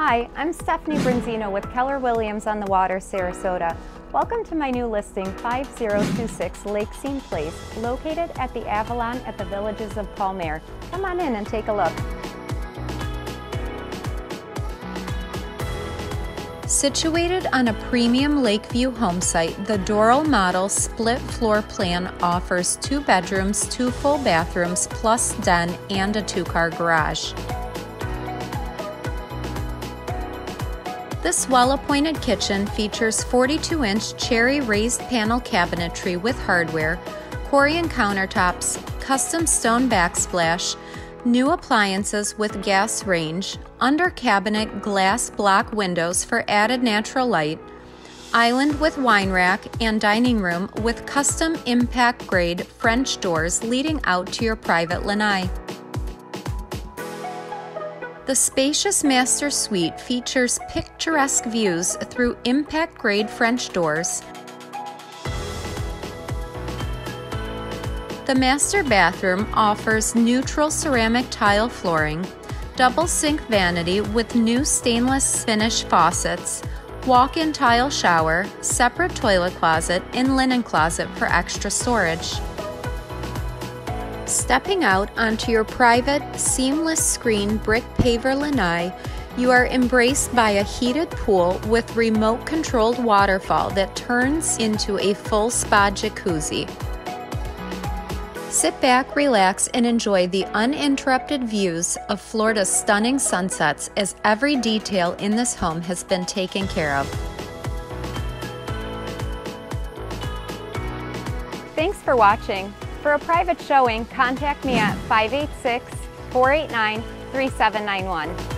Hi, I'm Stephanie Bronzino with Keller Williams on the Water, Sarasota. Welcome to my new listing, 5026 Lakescene Place, located at the Avalon at the Villages of Palm Aire. Come on in and take a look. Situated on a premium Lakeview home site, the Doral model split floor plan offers two bedrooms, two full bathrooms, plus den, and a two-car garage. This well-appointed kitchen features 42-inch cherry raised panel cabinetry with hardware, Corian countertops, custom stone backsplash, new appliances with gas range, under cabinet glass block windows for added natural light, island with wine rack, and dining room with custom impact grade French doors leading out to your private lanai. The spacious master suite features picturesque views through impact grade French doors. The master bathroom offers neutral ceramic tile flooring, double sink vanity with new stainless finish faucets, walk-in tile shower, separate toilet closet, and linen closet for extra storage. Stepping out onto your private, seamless screen brick paver lanai, you are embraced by a heated pool with remote controlled waterfall that turns into a full spa jacuzzi. Sit back, relax, and enjoy the uninterrupted views of Florida's stunning sunsets as every detail in this home has been taken care of. Thanks for watching. For a private showing, contact me at 586 489 3791.